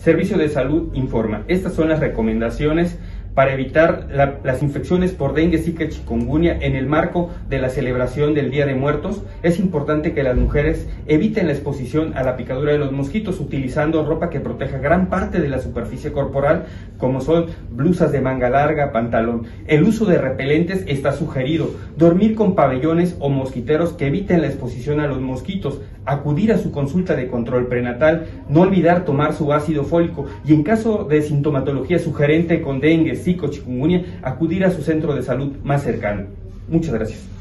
Servicio de Salud informa. Estas son las recomendaciones para evitar la, las infecciones por dengue, zika y chikungunya en el marco de la celebración del Día de Muertos. Es importante que las mujeres eviten la exposición a la picadura de los mosquitos utilizando ropa que proteja gran parte de la superficie corporal, como son blusas de manga larga, pantalón. El uso de repelentes está sugerido. Dormir con pabellones o mosquiteros que eviten la exposición a los mosquitos. Acudir a su consulta de control prenatal. No olvidar tomar su ácido fólico y en caso de sintomatología sugerente con dengue, psico, chikungunya, acudir a su centro de salud más cercano. Muchas gracias.